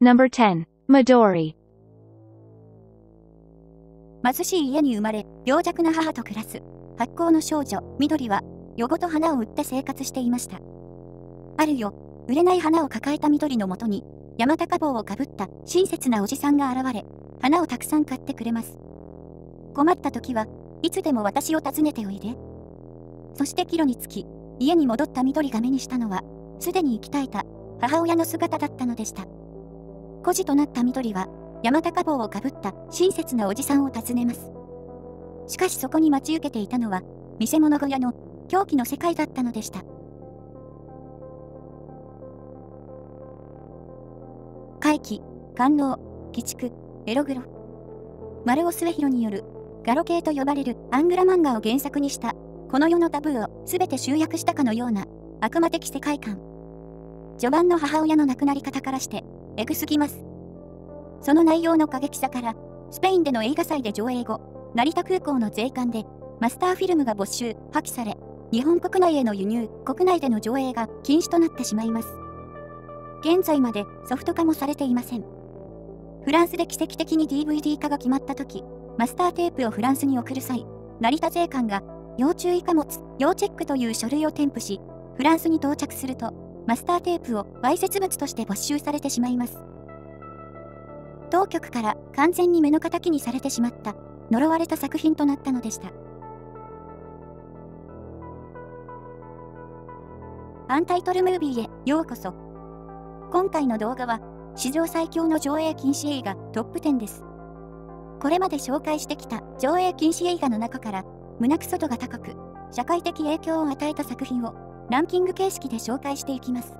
Number 10. Midori. 貧しい家に生まれ、病弱な母と暮らす、発行の少女、緑は、夜ごと花を売って生活していました。あるよ、売れない花を抱えた緑のもとに、山高帽をかぶった親切なおじさんが現れ、花をたくさん買ってくれます。困った時はいつでも私を訪ねておいで。そして帰路につき、家に戻った緑が目にしたのは、すでに生き絶えた母親の姿だったのでした。孤児となった緑は、山高帽をかぶった親切なおじさんを訪ねます。しかしそこに待ち受けていたのは、見せ物小屋の狂気の世界だったのでした。怪奇、官能、鬼畜、エログロ。丸尾末広による、ガロ系と呼ばれるアングラ漫画を原作にした、この世のタブーを全て集約したかのような悪魔的世界観。序盤の母親の亡くなり方からして、エグすぎます。その内容の過激さから、スペインでの映画祭で上映後、成田空港の税関で、マスターフィルムが没収、破棄され、日本国内への輸入、国内での上映が禁止となってしまいます。現在までソフト化もされていません。フランスで奇跡的に DVD 化が決まった時、マスターテープをフランスに送る際、成田税関が要注意貨物、要チェックという書類を添付し、フランスに到着すると、マスターテープをわいせつ物として没収されてしまいます。当局から完全に目の敵にされてしまった呪われた作品となったのでした。アンタイトルムービーへようこそ。今回の動画は史上最強の上映禁止映画トップ10です。これまで紹介してきた上映禁止映画の中から胸くそ度が高く社会的影響を与えた作品をランキング形式で紹介していきます。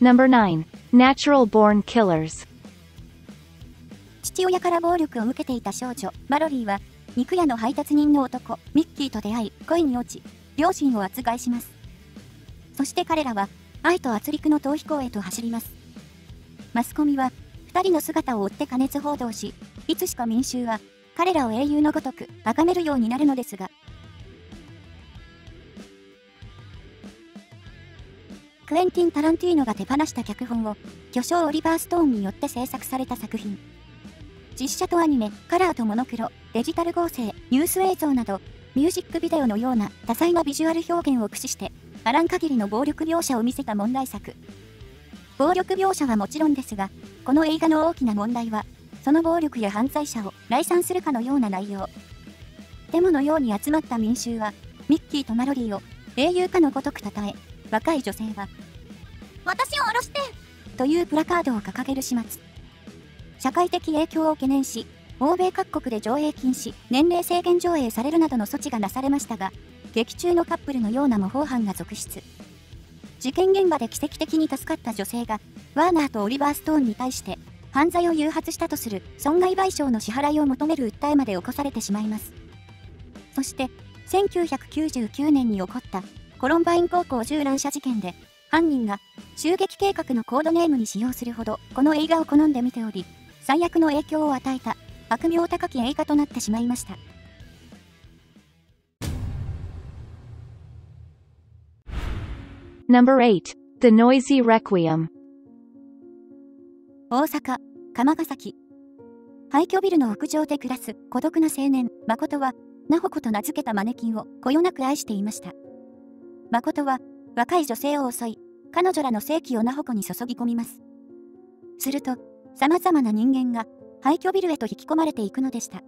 Number 9. Natural Born Killers. 父親から暴力を受けていた少女、マロリーは、肉屋の配達人の男、ミッキーと出会い、恋に落ち、両親を殺害します。そして彼らは、愛と圧力の逃避行へと走ります。マスコミは、二人の姿を追って加熱報道し、いつしか民衆は、彼らを英雄のごとく、崇めるようになるのですが、クエンティン・タランティーノが手放した脚本を、巨匠オリバー・ストーンによって制作された作品。実写とアニメ、カラーとモノクロ、デジタル合成、ニュース映像など、ミュージックビデオのような多彩なビジュアル表現を駆使して、あらん限りの暴力描写を見せた問題作。暴力描写はもちろんですが、この映画の大きな問題は、その暴力や犯罪者を来賛するかのような内容。デモのように集まった民衆は、ミッキーとマロリーを英雄かのごとく称え、若い女性は、私を降ろしてというプラカードを掲げる始末。社会的影響を懸念し、欧米各国で上映禁止、年齢制限上映されるなどの措置がなされましたが、劇中のカップルのような模倣犯が続出。事件現場で奇跡的に助かった女性が、ワーナーとオリバー・ストーンに対して、犯罪を誘発したとする損害賠償の支払いを求める訴えまで起こされてしまいます。そして、1999年に起こったコロンバイン高校銃乱射事件で、犯人が襲撃計画のコードネームに使用するほどこの映画を好んで見ており、最悪の影響を与えた悪名高き映画となってしまいました。Number 8. The Noisy Requiem. 大阪、釜ヶ崎。廃墟ビルの屋上で暮らす孤独な青年、誠は、ナホコと名付けたマネキンをこよなく愛していました。誠は、若い女性を襲い、彼女らの正気をナホコに注ぎ込みます。すると、様々な人間が廃墟ビルへと引き込まれていくのでした。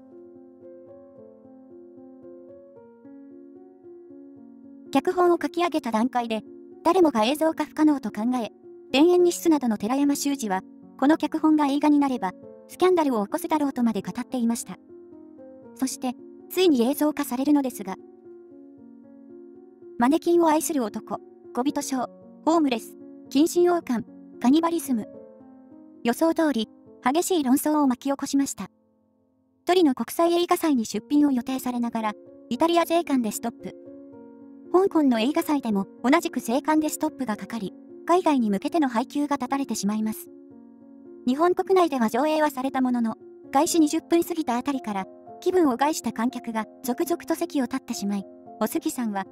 脚本を書き上げた段階で、誰もが映像化不可能と考え、田園日誌などの寺山修司は、この脚本が映画になれば、スキャンダルを起こすだろうとまで語っていました。そして、ついに映像化されるのですが、マネキンを愛する男、小人症、ホームレス、近親王冠、カニバリズム。予想通り、激しい論争を巻き起こしました。トリノ国際映画祭に出品を予定されながら、イタリア税関でストップ。香港の映画祭でも同じく税関でストップがかかり、海外に向けての配給が断たれてしまいます。日本国内では上映はされたものの、開始20分過ぎたあたりから、気分を害した観客が続々と席を立ってしまい、おすぎさんは、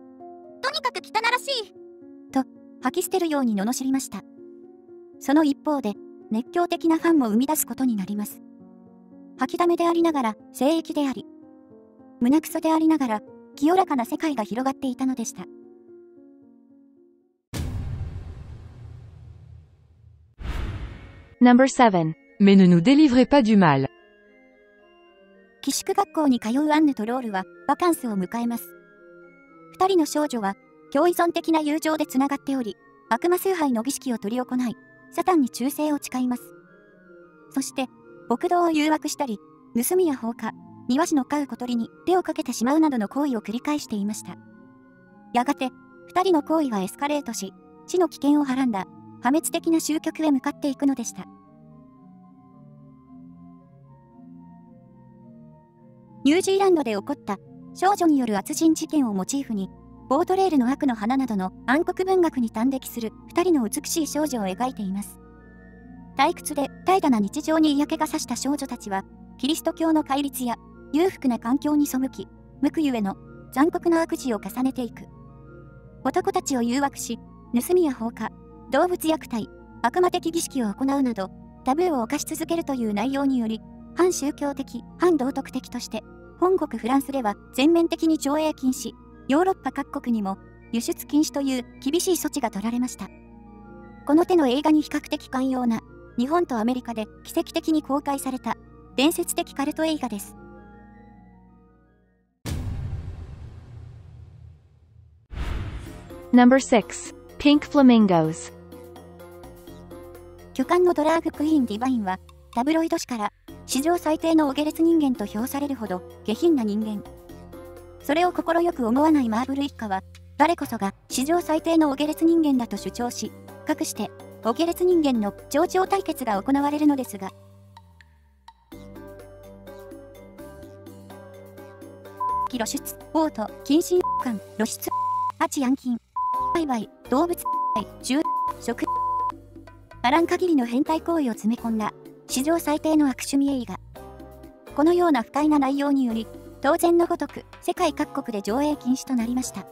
とにかく汚らしいと、吐き捨てるように罵りました。その一方で、熱狂的なファンも生み出すことになります。吐きだめでありながら、聖域であり、胸クソでありながら、清らかな世界が広がっていたのでした。7 Mais ne nous délivrez pas du mal. 寄宿学校に通うアンヌとロールはバカンスを迎えます。二人の少女は共依存的な友情でつながっており、悪魔崇拝の儀式を執り行い、サタンに忠誠を誓います。そして、牧道を誘惑したり、盗みや放火、庭師の飼う小鳥に手をかけてしまうなどの行為を繰り返していました。やがて、二人の行為はエスカレートし、死の危険をはらんだ破滅的な終局へ向かっていくのでした。ニュージーランドで起こった少女による圧人事件をモチーフに、ボートレールの悪の花などの暗黒文学に端的する2人の美しい少女を描いています。退屈で怠惰な日常に嫌気がさした少女たちは、キリスト教の戒律や裕福な環境に背き、無垢ゆえの残酷な悪事を重ねていく。男たちを誘惑し、盗みや放火、動物虐待、悪魔的儀式を行うなど、タブーを犯し続けるという内容により、反宗教的、反道徳的として本国フランスでは全面的に上映禁止、ヨーロッパ各国にも輸出禁止という厳しい措置が取られました。この手の映画に比較的寛容な日本とアメリカで奇跡的に公開された伝説的カルト映画です。6 Pink Flamingos 巨漢のドラァグクイーンディバインはタブロイド紙から史上最低のお下劣人間と評されるほど下品な人間。それを快く思わないマーブル一家は、誰こそが史上最低のお下劣人間だと主張し、かくしてお下劣人間の上長対決が行われるのですが、露出、オート、近親感、露出、八ヤンキン、売買、動物、中、食、あらん限りの変態行為を詰め込んだ史上最低の悪趣味映画。このような不快な内容により、当然のごとく世界各国で上映禁止となりました。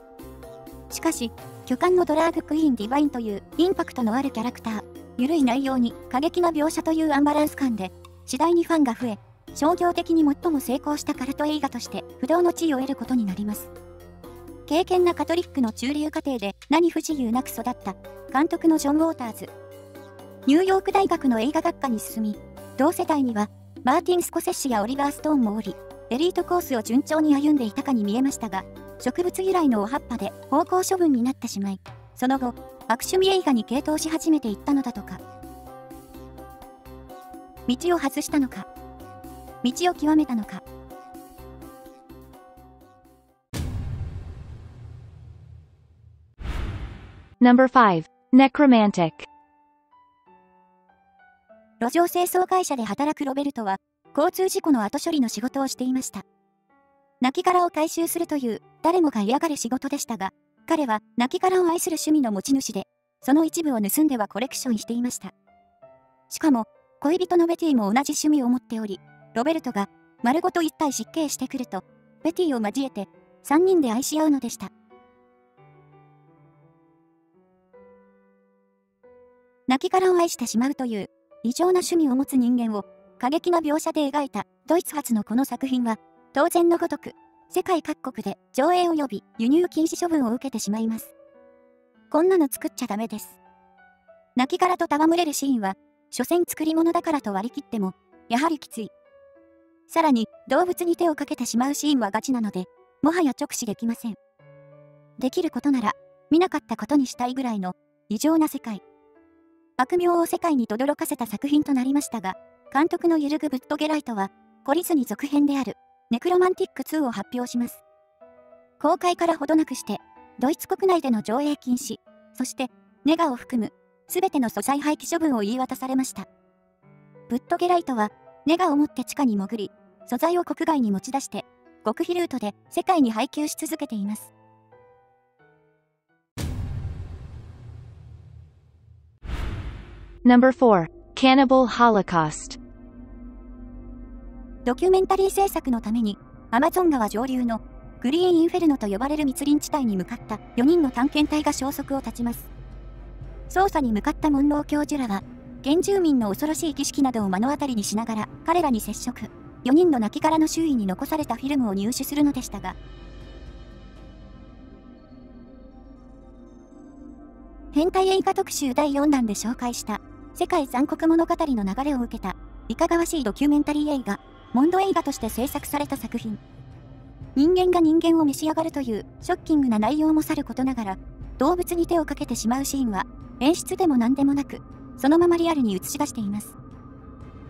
しかし、巨漢のドラァグクイーンディバインというインパクトのあるキャラクター、ゆるい内容に過激な描写というアンバランス感で、次第にファンが増え、商業的に最も成功したカルト映画として不動の地位を得ることになります。敬虔なカトリックの中流家庭で何不自由なく育った監督のジョン・ウォーターズ。ニューヨーク大学の映画学科に進み、同世代には、マーティン・スコセッシやオリバー・ストーンもおり、エリートコースを順調に歩んでいたかに見えましたが、植物由来のお葉っぱで方向処分になってしまい、その後、悪趣味映画に傾倒し始めていったのだとか。道を外したのか。道を極めたのか。5 Necromantic 路上清掃会社で働くロベルトは、交通事故の後処理の仕事をしていました。亡骸を回収するという誰もが嫌がる仕事でしたが、彼は亡骸を愛する趣味の持ち主で、その一部を盗んではコレクションしていました。しかも、恋人のベティも同じ趣味を持っており、ロベルトが丸ごと一体失敬してくると、ベティを交えて3人で愛し合うのでした。亡骸を愛してしまうという異常な趣味を持つ人間を過激な描写で描いたドイツ発のこの作品は、当然のごとく、世界各国で上映及び輸入禁止処分を受けてしまいます。こんなの作っちゃダメです。亡骸と戯れるシーンは、所詮作り物だからと割り切っても、やはりきつい。さらに、動物に手をかけてしまうシーンはガチなので、もはや直視できません。できることなら、見なかったことにしたいぐらいの異常な世界。悪名を世界に轟かせた作品となりましたが、監督の揺るぐブッドゲライトは、懲りずに続編である、ネクロマンティック2を発表します。公開からほどなくして、ドイツ国内での上映禁止、そして、ネガを含む、すべての素材廃棄処分を言い渡されました。ブッドゲライトは、ネガを持って地下に潜り、素材を国外に持ち出して、極秘ルートで世界に配給し続けています。Number 4 Cannibal Holocaust ドキュメンタリー制作のために、アマゾン川上流のグリーンインフェルノと呼ばれる密林地帯に向かった4人の探検隊が消息を絶ちます。捜査に向かったモンロー教授らは、原住民の恐ろしい儀式などを目の当たりにしながら彼らに接触。4人の亡骸の周囲に残されたフィルムを入手するのでしたが、変態映画特集第4弾で紹介した世界残酷物語の流れを受けたいかがわしいドキュメンタリー映画モンド映画として制作された作品。人間が人間を召し上がるというショッキングな内容もさることながら動物に手をかけてしまうシーンは演出でも何でもなくそのままリアルに映し出しています。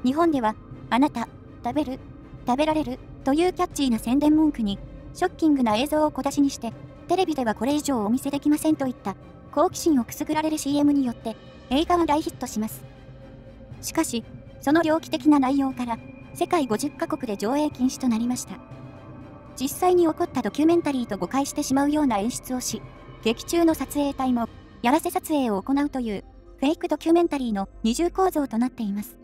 日本ではあなた食べる食べられるというキャッチーな宣伝文句にショッキングな映像を小出しにしてテレビではこれ以上お見せできませんといった好奇心をくすぐられる CM によって映画は大ヒットします。しかし、その猟奇的な内容から世界50カ国で上映禁止となりました。実際に起こったドキュメンタリーと誤解してしまうような演出をし、劇中の撮影隊もやらせ撮影を行うというフェイクドキュメンタリーの二重構造となっています。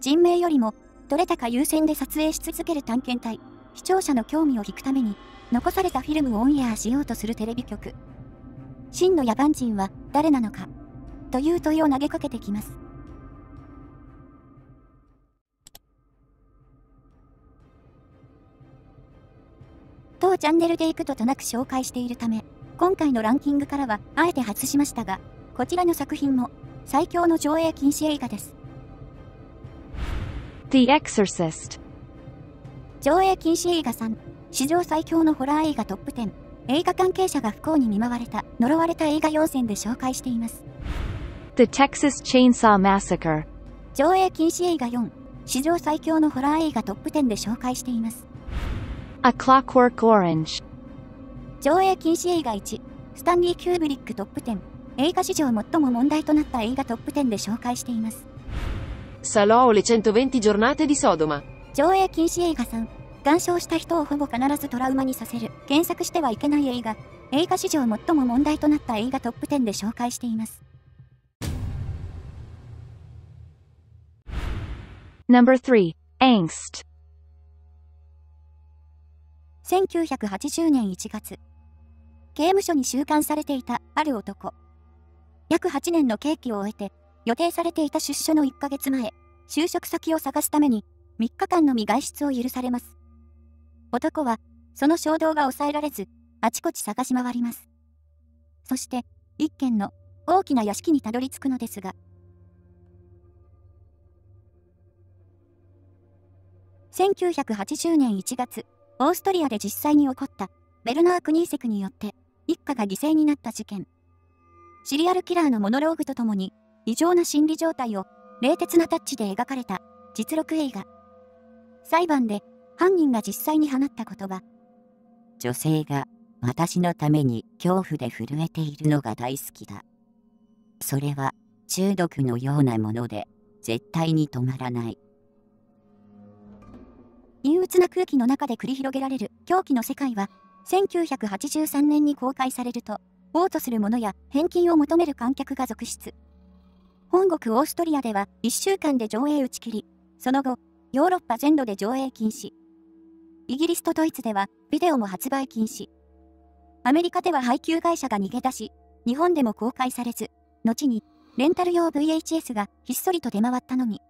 人命よりもどれたか優先で撮影し続ける探検隊、視聴者の興味を引くために残されたフィルムをオンエアしようとするテレビ局。真の野蛮人は誰なのか？という問いを投げかけてきます。当チャンネルで幾度となく紹介しているため、今回のランキングからはあえて外しましたが、こちらの作品も最強の上映禁止映画です。The Exorcist 上映禁止映画3、史上最強のホラー映画トップ10。映画関係者が不幸に見舞われた呪われた映画要選で紹介しています。The Texas Chainsaw Massacre 上映禁止映画4史上最強のホラー映画トップ10で紹介しています。A Clockwork Orange 上映禁止映画1スタンリー・キューブリックトップ10映画史上最も問題となった映画トップ10で紹介しています。Salò o le 120 giornate di Sodoma 上映禁止映画3鑑賞した人をほぼ必ずトラウマにさせる、検索してはいけない映画、映画史上最も問題となった映画トップ10で紹介しています。No.3 Angst 1980年1月、刑務所に収監されていたある男。約8年の刑期を終えて、予定されていた出所の1ヶ月前、就職先を探すために、3日間のみ外出を許されます。男は、その衝動が抑えられず、あちこち探し回ります。そして、一軒の大きな屋敷にたどり着くのですが、1980年1月、オーストリアで実際に起こったベルナー・クニーセクによって一家が犠牲になった事件。シリアルキラーのモノローグとともに異常な心理状態を冷徹なタッチで描かれた実録映画。裁判で犯人が実際に放った言葉。女性が私のために恐怖で震えているのが大好きだ。それは中毒のようなもので絶対に止まらない。陰鬱な空気の中で繰り広げられる狂気の世界は1983年に公開されると嘔吐する者や返金を求める観客が続出。本国オーストリアでは1週間で上映打ち切り、その後、ヨーロッパ全土で上映禁止。イギリスとドイツではビデオも発売禁止。アメリカでは配給会社が逃げ出し、日本でも公開されず、後にレンタル用 VHS がひっそりと出回ったのに、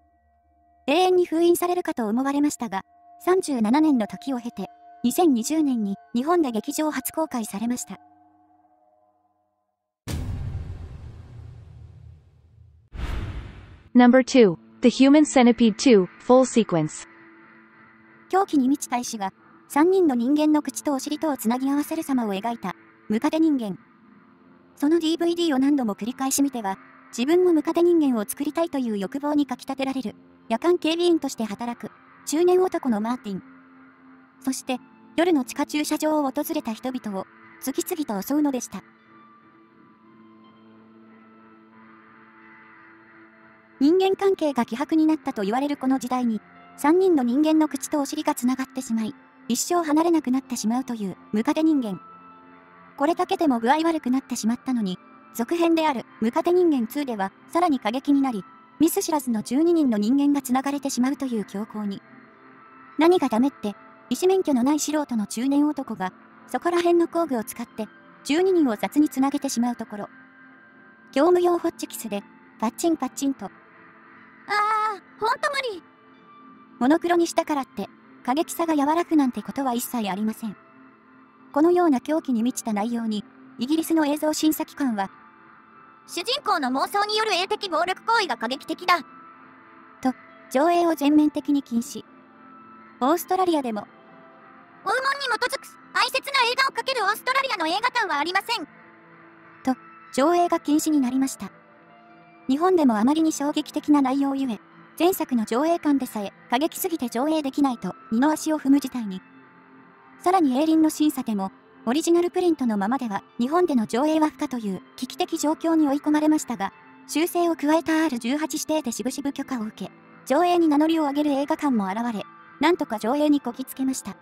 永遠に封印されるかと思われましたが、37年の時を経て、2020年に日本で劇場初公開されました。No.2 The Human Centipede 2 Full Sequence 狂気に満ちた医師が、3人の人間の口とお尻とをつなぎ合わせる様を描いた、ムカデ人間。その DVD を何度も繰り返し見ては、自分もムカデ人間を作りたいという欲望にかき立てられる、夜間警備員として働く、中年男のマーティン。そして、夜の地下駐車場を訪れた人々を、次々と襲うのでした。人間関係が希薄になったと言われるこの時代に、3人の人間の口とお尻が繋がってしまい、一生離れなくなってしまうというムカデ人間。これだけでも具合悪くなってしまったのに、続編であるムカデ人間2ではさらに過激になり、ミス知らずの12人の人間が繋がれてしまうという強行に。何がダメって、医師免許のない素人の中年男が、そこら辺の工具を使って、12人を雑に繋げてしまうところ。業務用ホッチキスで、パッチンパッチンと。ああ、ほんと無理。モノクロにしたからって、過激さが和らぐなんてことは一切ありません。このような狂気に満ちた内容に、イギリスの映像審査機関は、主人公の妄想による霊的暴力行為が過激的だ。と、上映を全面的に禁止。オーストラリアでも、拷問に基づく哀切な映画をかけるオーストラリアの映画館はありません。と、上映が禁止になりました。日本でもあまりに衝撃的な内容ゆえ、前作の上映館でさえ過激すぎて上映できないと二の足を踏む事態に。さらに映林の審査でも、オリジナルプリントのままでは日本での上映は不可という危機的状況に追い込まれましたが、修正を加えた R18 指定でしぶしぶ許可を受け、上映に名乗りを上げる映画館も現れ、なんとか上映にこぎつけました。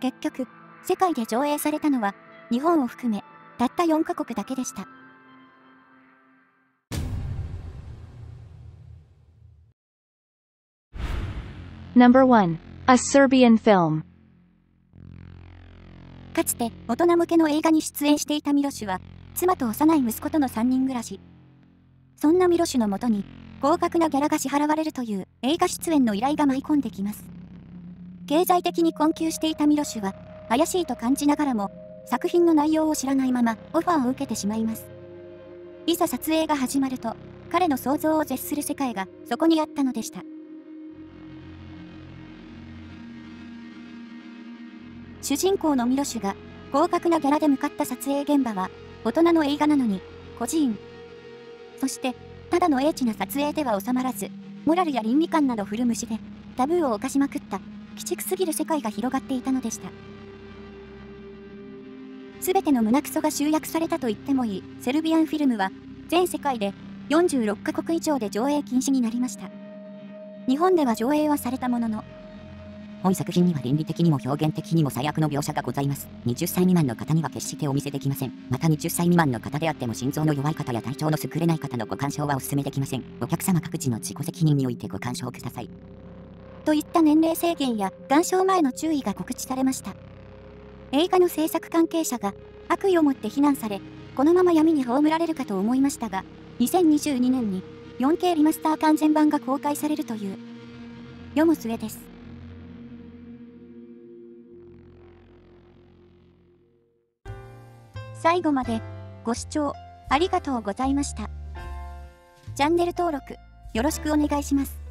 結局、世界で上映されたのは、日本を含め、たった4カ国だけでした。No.1 A Serbian Film かつて大人向けの映画に出演していたミロシュは、妻と幼い息子との3人暮らし。そんなミロシュのもとに、高額なギャラが支払われるという映画出演の依頼が舞い込んできます。経済的に困窮していたミロシュは、怪しいと感じながらも、作品の内容を知らないままオファーを受けてしまいます。いざ撮影が始まると、彼の想像を絶する世界がそこにあったのでした。主人公のミロシュが高額なギャラで向かった撮影現場は大人の映画なのに孤児院。そしてただの英知な撮影では収まらずモラルや倫理観など古虫でタブーを犯しまくった鬼畜すぎる世界が広がっていたのでした。すべての胸クソが集約されたと言ってもいいセルビアンフィルムは全世界で46カ国以上で上映禁止になりました。日本では上映はされたものの本作品には倫理的にも表現的にも最悪の描写がございます。20歳未満の方には決してお見せできません。また20歳未満の方であっても心臓の弱い方や体調の優れない方のご鑑賞はお勧めできません。お客様各自の自己責任においてご鑑賞ください。といった年齢制限や鑑賞前の注意が告知されました。映画の制作関係者が悪意を持って非難され、このまま闇に葬られるかと思いましたが、2022年に 4K リマスター完全版が公開されるという、読む末です。最後までご視聴ありがとうございました。チャンネル登録よろしくお願いします。